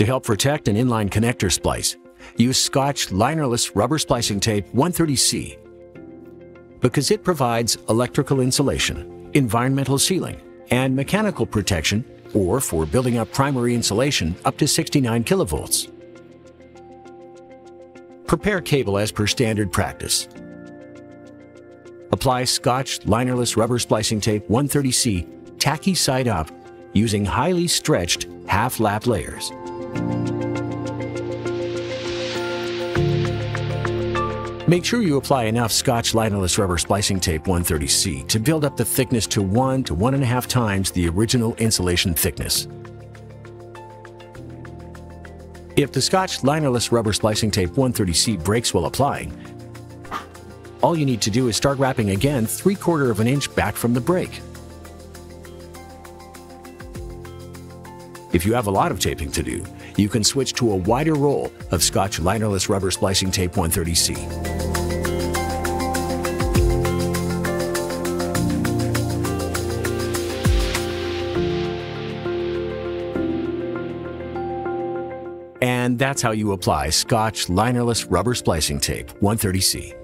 To help protect an inline connector splice, use Scotch linerless rubber splicing tape 130C because it provides electrical insulation, environmental sealing, and mechanical protection, or for building up primary insulation up to 69 kilovolts. Prepare cable as per standard practice. Apply Scotch linerless rubber splicing tape 130C tacky side up using highly stretched half lap layers. Make sure you apply enough Scotch linerless rubber splicing tape 130C to build up the thickness to one to one and a half times the original insulation thickness. If the Scotch linerless rubber splicing tape 130C breaks while applying, all you need to do is start wrapping again 3 quarter of an inch back from the break. If you have a lot of taping to do, you can switch to a wider roll of Scotch linerless rubber splicing tape 130C. And that's how you apply Scotch linerless rubber splicing tape 130C.